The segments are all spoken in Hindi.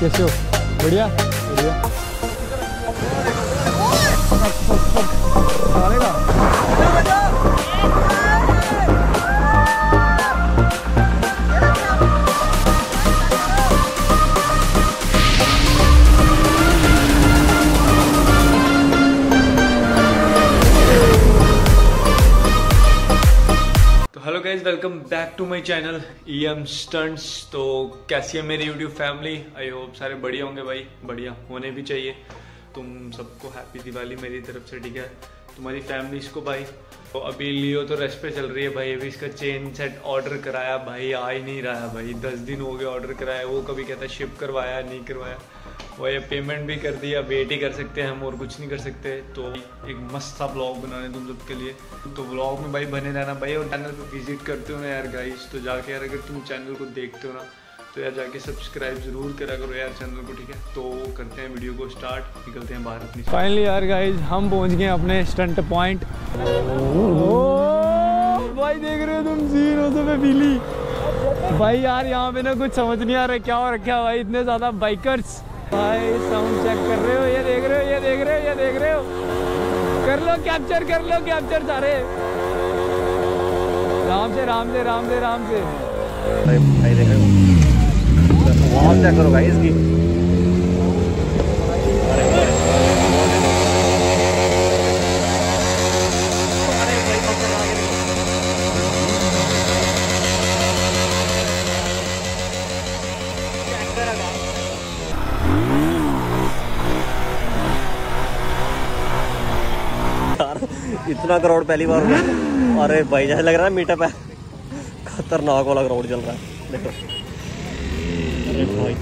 कैसे हो? बढ़िया? बढ़िया। डालेगा guys welcome back to my channel E M stunts तो कैसी है मेरी यूट्यूब फैमिली आई होप सारे बढ़िया होंगे भाई। बढ़िया होने भी चाहिए। तुम सबको हैप्पी दिवाली मेरी तरफ़ से, ठीक है? तुम्हारी फैमिलीज़ को भाई। तो अभी लियो तो रेस्ट पे चल रही है भाई। अभी इसका चेन सेट ऑर्डर कराया। भाई आ ही नहीं रहा है भाई। दस दिन हो गए ऑर्डर कराया। वो कभी कहता है शिप करवाया, नहीं करवाया। वो ये पेमेंट भी कर दिया वेट ही कर सकते हैं हम और कुछ नहीं कर सकते। तो एक मस्त सा ब्लॉग बनाने तुम सब के लिए। तो ब्लॉग में भाई बने रहना भाई और चैनल को विज़िट करते हो ना यार गाइस तो जाके यार अगर तुम चैनल को देखते हो ना तो यार जाके सब्सक्राइब ज़रूर करा करो यार चैनल को ठीक है? तो करते हैं वीडियो को स्टार्ट निकलते हैं बाहर अपनी फाइनली यार गाइज़ हम पहुँच गए अपने स्टंट पॉइंट भाई देख रहे हो तुम सीन हो तो मैं बिली भाई यार यहाँ पे ना कुछ समझ नहीं आ रहा क्या हो रखा है भाई इतने ज़्यादा बाइकर्स भाई साउंड चेक कर रहे हो? ये देख रहे हो ये देख रहे हो ये देख रहे हो? कर लो कैप्चर कर लो कैप्चर सारे। राम से राम से राम से राम से। भाई भाई देख रहे हो। वहाँ चेक करो भाई इसकी। इतना करोड़ पहली बार हुआ। अरे भाई, जैसे लग रहा है मीटअप है। खतरनाक वाला क्राउड चल रहा है। देखो। अरे भाई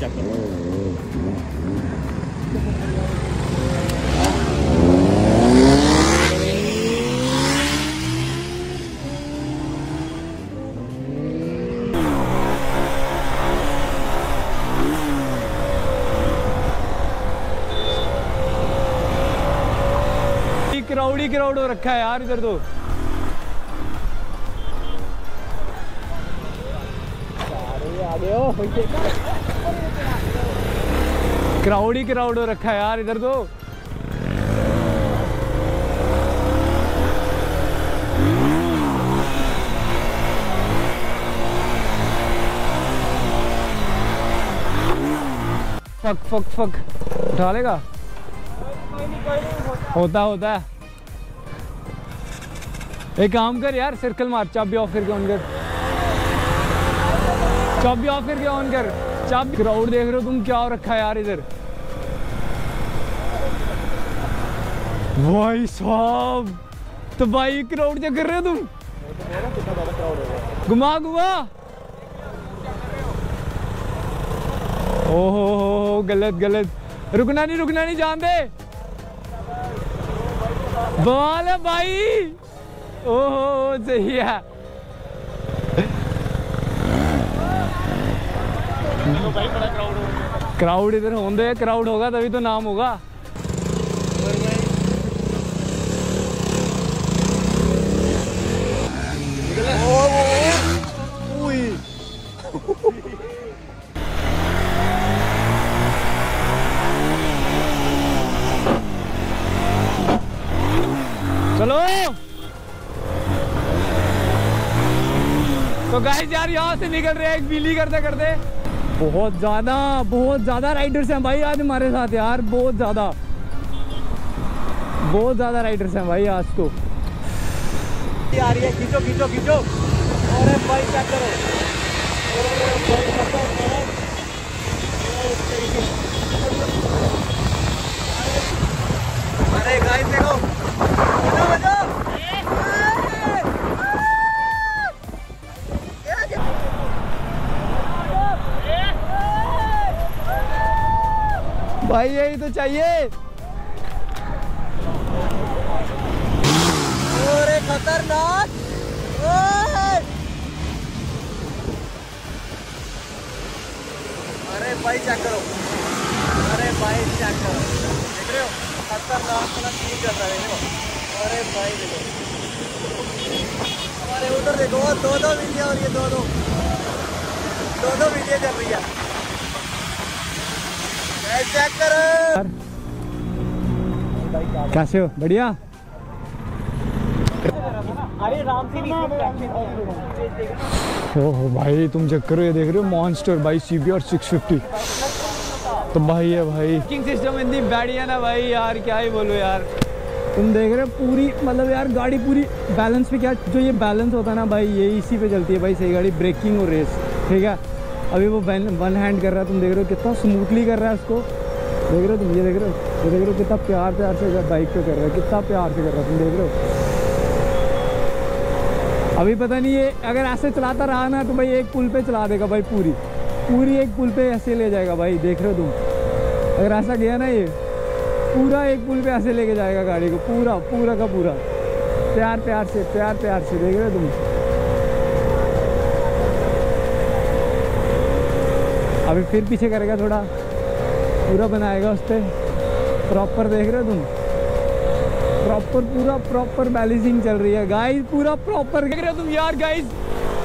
क्राउड हो रखा है यार इधर तो। क्राउड ही क्राउड हो रखा है यार इधर तो। Fuck fuck fuck. उठा लेगा? होता होता है। एक काम कर यार सर्कल मार, चाबी ऑफ़ करके ऑन कर। चाबी ऑफ़ करके ऑन कर। चाबी क्राउड देख रहे हो तुम, क्या रखा है यार इधर? भाई साहब तो भाई क्राउड क्या कर रहे हो तुम? घुमा घुमा। ओहो गलत गलत। रुकना नहीं रुकना नहीं जानते बवाल है भाई। ओहो सही है क्राउड इधर होंगे क्राउड होगा तभी तो नाम होगा। गाइस यार यहाँ से निकल रहे हैं एक बिली करते करते बहुत ज़्यादा बहुत ज़्यादा राइडर्स हैं भाई आज हमारे साथ, यार, बहुत ज़्यादा। बहुत ज़्यादा राइडर्स हैं भाई आज तो। आ रही है, खींचो खींचो खींचो। अरे भाई चेक करो? अरे गाइस देखो। भाई, यही तो चाहिए। खतरनाक। अरे, भाई चेक करो। अरे, भाई चेक करो। देख रहे हो? खतरनाक वाला सीन चल रहा है अरे, भाई, देखो। अरे, उधर देखो दो दो वीडियो और ये दो दो दो दो वीडियो चल रही है। चेक करो कैसे हो? बढ़िया? अरे राम ओहो भाई तुम चेक करो ये देख रहे हो मॉन्स्टर भाई C B R six fifty तो भाई है भाई। किंग सिस्टम इतनी बढ़िया ना भाई यार क्या ही बोलो यार। तुम देख रहे हो पूरी मतलब यार गाड़ी पूरी बैलेंस पे क्या जो ये बैलेंस होता है ना भाई ये इसी पे चलती है भाई सही गाड़ी ब्रेकिंग और रेस ठीक है? अभी वो वन हैंड कर रहा है, तुम देख रहे हो कितना स्मूथली कर रहा है उसको। देख रहे हो तुम, ये देख रहे हो, ये देख रहे हो कितना प्यार प्यार से बाइक पे कर रहा है, कितना प्यार से कर रहा है, तुम देख रहे हो। अभी पता नहीं ये अगर ऐसे चलाता रहा ना तो भाई एक पुल पे चला देगा भाई पूरी। पूरी एक पुल पे ऐसे ले जाएगा भाई, देख रहे हो तुम। अगर ऐसा गया ना ये, पूरा एक पुल पे ऐसे लेके जाएगा गाड़ी को, पूरा पूरा का पूरा। प्यार प्यार से, प्यार प्यार से, देख रहे हो तुम। अभी फिर पीछे करेगा थोड़ा। पूरा बनाएगा उस पर प्रॉपर देख रहे हो तुम? प्रॉपर पूरा प्रॉपर बैलेंसिंग चल रही है। गाइस पूरा प्रॉपर देख रहे हो तुम यार गाइस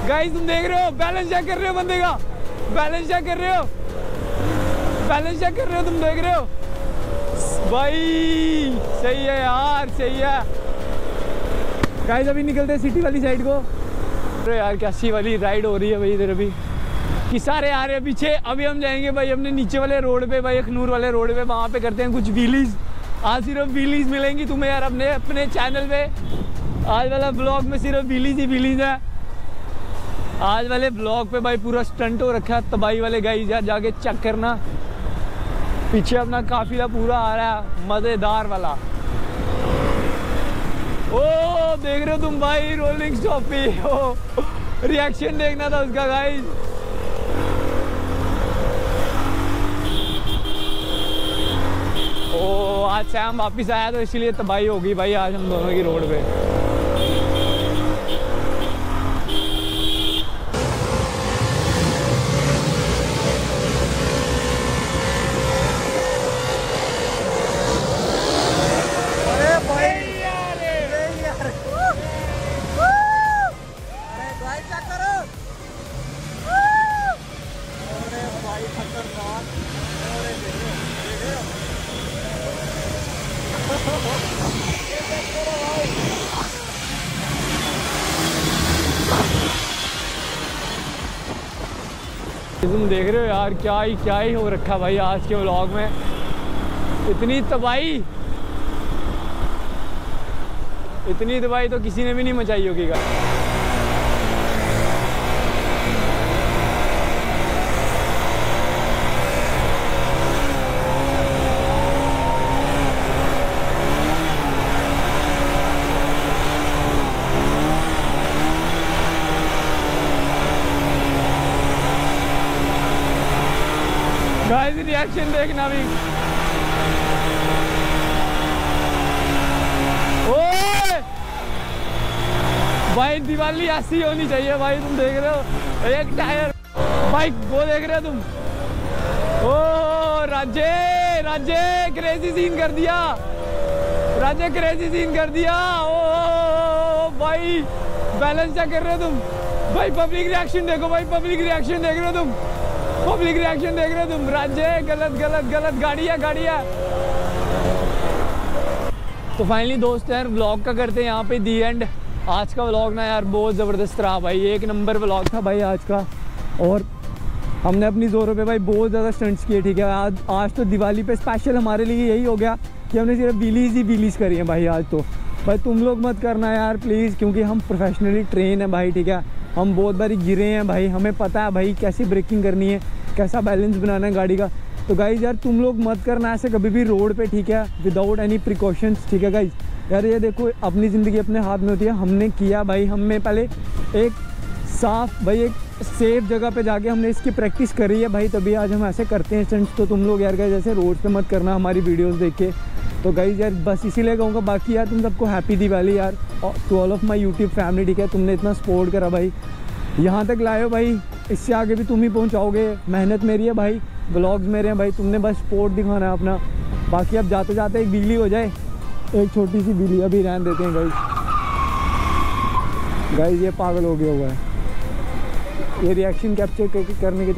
गाइस तुम देख रहे हो? बैलेंस चेक कर रहे हो बंदे का? बैलेंस चेक कर रहे हो? बैलेंस चेक कर रहे हो तुम देख रहे हो? भाई, सही है यार, सही है। गाइस अभी निकलते हैं सिटी वाली साइड को। अरे यार कैसी वाली राइड हो रही है भाई इधर अभी? कि सारे आ रहे हैं पीछे। अभी हम जाएँगे भाई अपने नीचे वाले रोड पे, भाई, अखनूर वाले रोड पे, वहाँ पे करते हैं कुछ व्हीलीज आज सिर्फ़ व्हीलीज मिलेंगी तुम्हें यार, अपने अपने चैनल पे। आज वाला ब्लॉग में सिर्फ़ व्हीलीज ही व्हीलीज है। आज वाले ब्लॉग पे भाई पूरा स्टंट हो रखा है, तबाही वाले गाइस यार, जाके चेक करना। पीछे अपना काफिला पूरा आ रहा है, मज़ेदार वाला। ओ, देख रहे हो तुम भाई रोलिंग स्टॉप पे ओ रिएक्शन देखना था उसका गाइस ओ, आज सैम वापस आया तो इसीलिए तबाही होगी भाई आज हम दोनों की रोड पे। देख रहे हो यार, क्या ही क्या ही हो रखा भाई आज के व्लॉग में। इतनी तबाही। इतनी तबाही तो किसी ने भी नहीं मचाई होगी गाइस गाइस रिएक्शन देखना भी ओए! भाई, दिवाली ऐसी होनी चाहिए, भाई, तुम देख रहे हो, एक टायर। बाइक वो देख रहे हो तुम? ओ राजे राजे क्रेजी सीन कर दिया। राजे क्रेजी सीन कर दिया। ओ भाई बैलेंस क्या कर रहे हो तुम? भाई पब्लिक रिएक्शन देखो, भाई पब्लिक रिएक्शन देख रहे हो तुम? पब्लिक रिएक्शन देख रहे हो तुम? राज्य गलत गलत गलत, गाड़ी है गाड़ी है। तो फाइनली दोस्त यार ब्लॉग का करते हैं यहाँ पे दी एंड आज का व्लॉग ना यार, बहुत ज़बरदस्त रहा भाई। एक नंबर व्लॉग था भाई आज का। और हमने अपनी जोरों पे भाई बहुत ज़्यादा स्टंट्स किए, ठीक है? आज आज तो दिवाली पे स्पेशल हमारे लिए यही हो गया कि हमने सिर्फ़ बिलीज ही बिलीज करी है भाई आज तो। भाई तुम लोग मत करना यार प्लीज़ क्योंकि हम प्रोफेशनली ट्रेन है भाई, ठीक है? हम बहुत बारी गिरे हैं भाई, हमें पता है भाई कैसी ब्रेकिंग करनी है, कैसा बैलेंस बनाना है गाड़ी का। तो गाइज़ यार, तुम लोग मत करना ऐसे कभी भी रोड पे, ठीक है? विदाउट एनी प्रिकॉशंस ठीक है गाइज़ यार, ये देखो, अपनी ज़िंदगी अपने हाथ में होती है। हमने किया भाई, हमने पहले एक साफ़, भाई एक सेफ़ जगह पे जाके हमने इसकी प्रैक्टिस करी है भाई। तभी आज हम ऐसे करते हैं स्टंट्स तो तुम लोग यार गाइज़ जैसे रोड पे मत करना हमारी वीडियोस देख के। तो गाइज़ यार, बस इसीलिए कहूँगा, बाकी यार तुम सबको हैप्पी दिवाली यार। To all of my YouTube family ठीक है? तुमने इतना सपोर्ट करा भाई। यहाँ तक लाए हो भाई, इससे आगे भी तुम ही पहुँचाओगे। मेहनत मेरी है भाई ब्लॉग्स मेरे हैं भाई, तुमने बस सपोर्ट दिखाना है अपना। बाकी अब जाते जाते एक बिजली हो जाए। एक छोटी सी बिजली अभी रहन देते हैं गाइज़ गाइज़ ये पागल हो गया हुआ है। ये रिएक्शन कैप्चर करने के